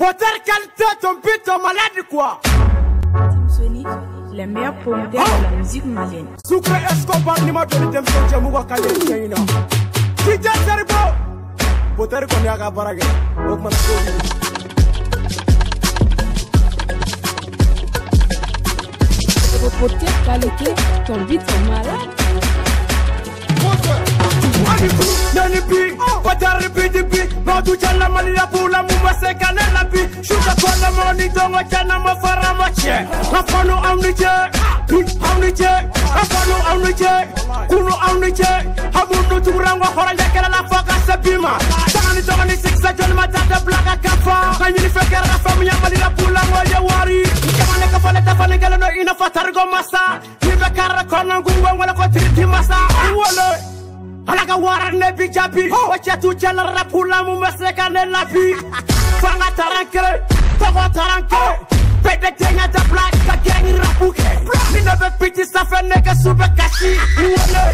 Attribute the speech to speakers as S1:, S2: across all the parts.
S1: Potter qualité, ton but, ton malade quoi.
S2: Les meilleurs promoteurs de la musique malienne.
S1: Sucre Escobar ni ma doni dem son jamu ka kale china. DJ Serbo. Potter aga barage.
S2: Qualité, ton beat est malade.
S1: Nani bi, Potter fanu am ni che. Am ni che. Ma fanu am ni che. Kunu am ni che. Hamu no turango hora jakela la foka sabima. Tangani tangani siksa jol ma blaka kafa. Kanyi fekera la famu ya mali la pula mo ya wari. Kamane ka fale ta fale galo no ina fatar go masa. Nibe karra kona ngungwa wala ko tiriti masa. Wala. Alaga warar ne bi jabi oh. Wacha tu jala rapula mu meseka ne labi Fanga taranke Togo taranke oh. Pede tenga Be piti safe nega sube kashi Uwane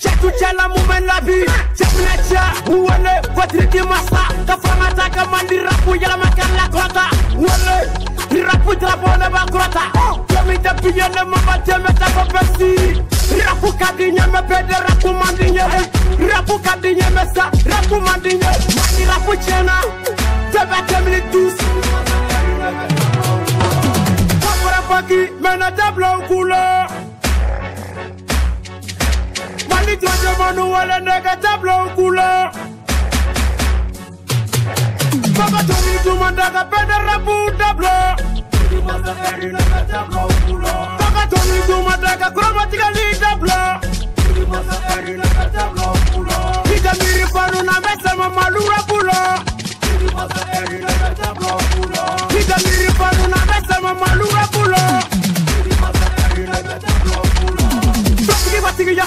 S1: Chatu jala mu men labi Jamne cha Uwane Wadri di masa Ka fanga taka mandi rapu yala makan la kota Uwane Rapu drapo ne ba krota Kemi de piye ne mama jeme ta ko pesi Rapu kadinya me pede rapu mandinya Rapu kadinya me sa rapu mandinya Mani rapu chena Tebe temili dus Kapura tuaje manu wale nega tablo kula Baba Tony Tumandaga pede rapu tablo Baba Tony Tumandaga chromatica li tablo Kita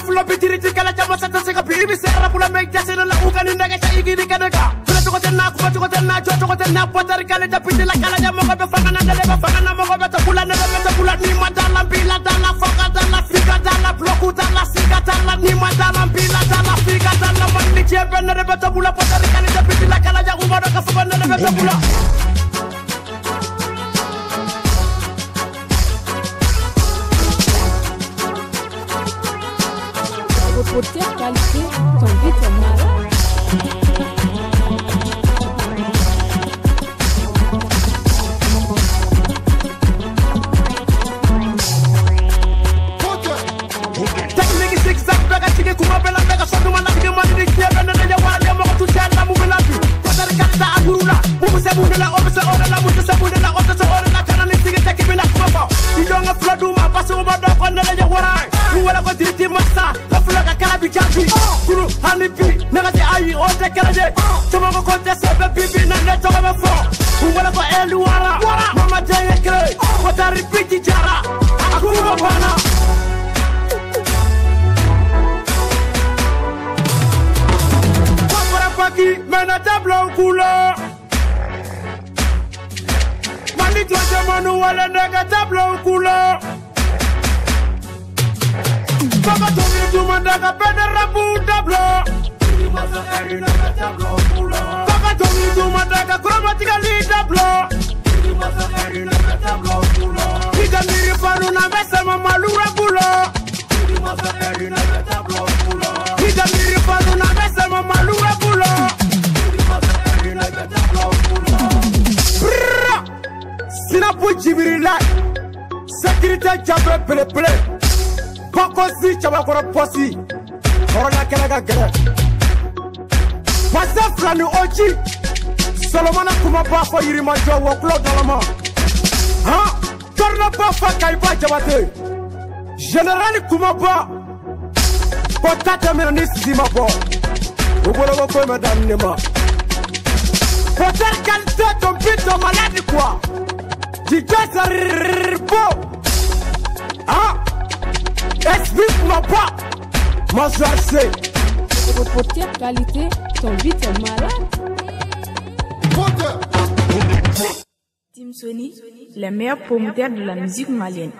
S1: fulo bitiri tikala chama sata seka biri sera pula make jase na uka ni ndege cha igiri kadeka Tula toko tena kufa toko tena cho toko tena potari kale ja piti la kala ja mogo be fanga na ndele be fanga na mogo be to pula ne be to pula ni madala bila dala foka dala figa dala bloku dala siga dala ni madala bila dala figa dala mani chebe ne be to pula potari kale la kala ja pula
S2: Popoter qualité, ton beat est malade.
S1: Kuru hani bi nega ti ayi o te kala de Tuma ko konte se be bibi na ne toga me fo Mu wala ko elu wara Mama jenge kre Patari biti jara. Akuma bana Kapara paki mena tablo kula Mani tuaje manu wale nega tablo kula Baba tomi tumandaga pede rabu tablo miiri la sécurité jafe belebele pɔkɔsi cɛbakɔrɔ pɔsi hɔrɔnya kɛlɛ ka gɛlɛ pase fila ni oji solomana kumaba fɔ yirimajɔ wɔkulɔ dalama hɔn tɔrinaba fɔ kayiba jabate. Generali kumaba kɔta tɛmɛna ni sisi ma bɔ o bolo ko ko in bɛ daminɛ ma. Potentialité compris dans malade quoi DJ Serbo Ah Explique moi pas soir c'est
S2: Popoter qualité, ton beat est malade. Tim Sony, les meilleurs promoteurs de la musique malienne.